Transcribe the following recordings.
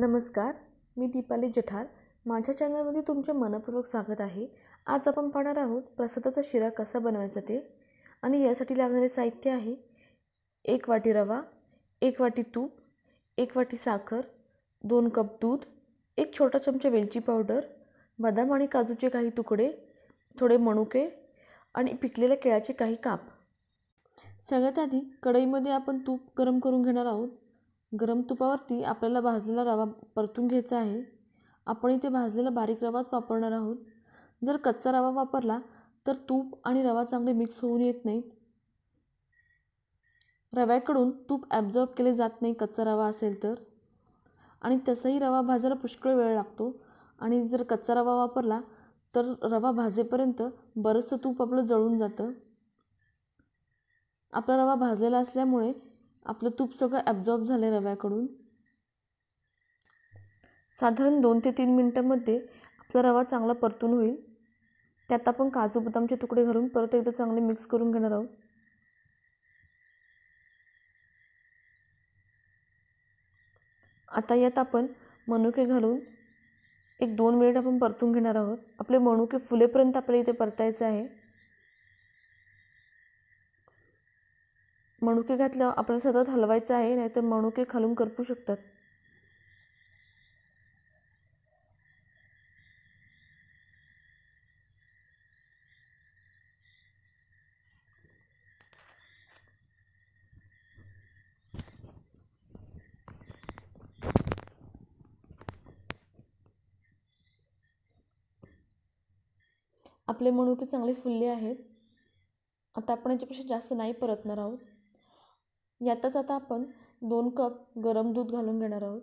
नमस्कार मी दीपाली जठार. माझ्या चॅनलमध्ये तुमचे मनपूर्वक स्वागत आहे. आज आपण पाहणार आहोत प्रसादाचा शिरा कसा बनवायचा ते आणि यासाठी लागणारे साहित्य आहे एक वाटी रवा एक वाटी तूप एक वाटी साखर दोन कप दूध एक छोटा चमचा वेलची पावडर बदाम आणि काजूचे काही तुकडे थोडे मनुके आणि पिकलेल्या केळाचे काही काप. सगळ्यात आधी कढईमध्ये आपण तूप गरम करून घेणार आहोत. गरम तुपावरती आपल्याला भाजलेला रवा परतून घ्यायचा आहे. आपण इथे भाजलेला बारीक रवाच वापरणार आहोत. जर कच्चा रवा वापरला तर तूप आणि रवा चांगले मिक्स होऊन येत नाहीत. रव्याकडून तूप ॲब्झॉर्ब केले जात नाही कच्चा रवा असेल तर. आणि तसाही रवा भाजायला पुष्कळ वेळ लागतो. आणि जर कच्चा रवा वापरला तर रवा भाजेपर्यंत बरंचसं तूप आपलं जळून जातं. आपला रवा भाजलेला असल्यामुळे आपलं तूप सगळं ॲब्झॉर्ब झालं आहे रव्याकडून. साधारण दोन ते तीन मिनटामध्ये आपला रवा चांगला परतून होईल. त्यात आपण काजू बदामचे तुकडे घालून परत एकदा चांगले मिक्स करून घेणार आहोत. आता यात आपण मनुके घालून एक दोन मिनिट आपण परतून घेणार आहोत. आपले मनुके फुलेपर्यंत आपल्याला इथे परतायचं आहे. मणुके घातल्यावर आपल्याला सतत हलवायचं आहे नाहीतर मणुके खालून करपू शकतात. आपले मणुके चांगले फुलले आहेत. आता आपण याच्यापेक्षा जास्त नाही परतणार आहोत. यातच आता आपण दोन कप गरम दूध घालून घेणार आहोत.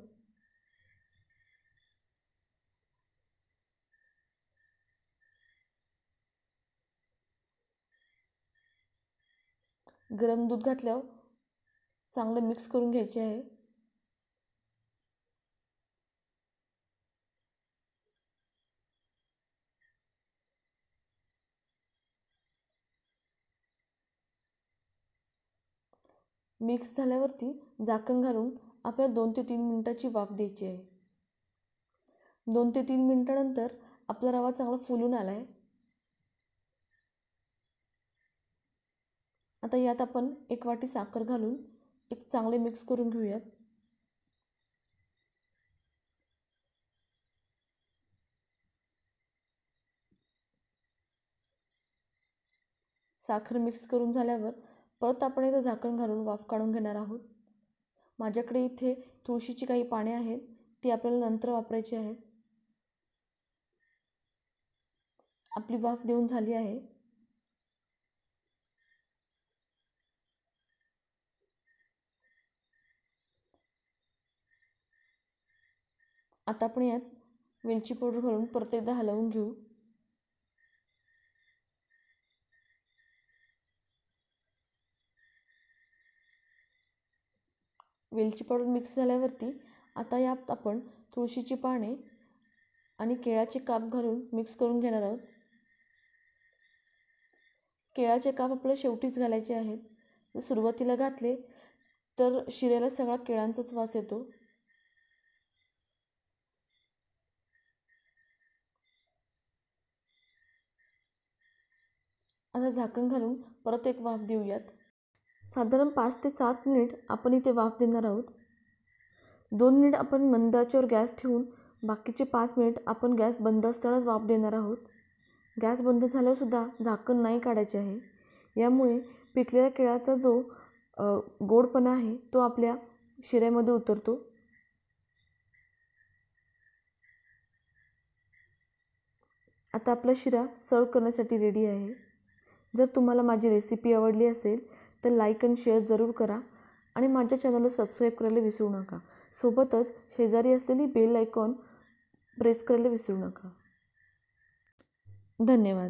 गरम दूध घातल्यावर चांगलं मिक्स करून घ्यायचे आहे. मिक्स झाल्यावरती झाकण घालून आपल्याला दोन ते तीन मिनटाची वाफ द्यायची आहे. दोन ते तीन मिनटानंतर आपला रवा चांगला फुलून आला आहे आता यात आपण एक वाटी साखर घालून एक चांगले मिक्स करून घेऊयात. साखर मिक्स करून झाल्यावर परत आपण इथं झाकण घालून वाफ काढून घेणार आहोत. माझ्याकडे इथे तुळशीची काही पाने आहेत ती आपल्याला नंतर वापरायची आहेत. आपली वाफ देऊन झाली आहे. आता आपण यात वेलची पावडर घालून परत एकदा हलवून घेऊ. वेलची पावडर मिक्स झाल्यावरती आता यात आपण तुळशीची पाने आणि केळाचे काप घालून मिक्स करून घेणार आहोत. केळाचे काप आपल्याला शेवटीच घालायचे आहेत. जर सुरुवातीला घातले तर शिऱ्याला सगळा केळांचाच वास येतो. आता झाकण घालून परत एक वाफ देऊयात. साधारण पाच ते सात मिनिट आपण इथे वाफ देणार आहोत. दोन मिनिट आपण मंद आचेवर गॅस ठेवून बाकीचे पाच मिनिट आपण गॅस बंद असतानाच वाफ देणार आहोत. गॅस बंद झाल्यासुद्धा झाकण नाही काढायचे आहे. यामुळे पिकलेल्या केळाचा जो गोडपणा आहे तो आपल्या शिऱ्यामध्ये उतरतो. आता आपला शिरा सर्व करण्यासाठी रेडी आहे. जर तुम्हाला माझी रेसिपी आवडली असेल तर लाईक अँड शेअर जरूर करा आणि माझ्या चॅनलला सबस्क्राईब करायला विसरू नका. सोबतच शेजारी असलेली बेल आयकॉन प्रेस करायला विसरू नका. धन्यवाद.